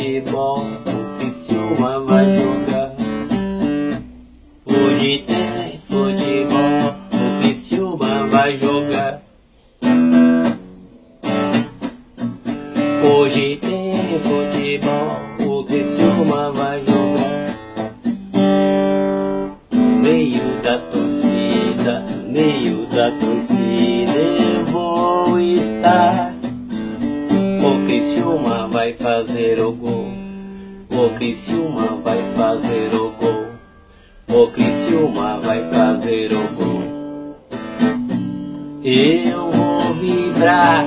futebol, Criciúma vai jogar. Hoje tem futebol, o Criciúma vai jogar. Hoje tem futebol, o Criciúma vai jogar. Meio da torcida, meio da torcida eu vou estar. Criciúma vai fazer o gol, o Criciúma vai fazer o gol. O Criciúma vai fazer o gol. Eu vou vibrar.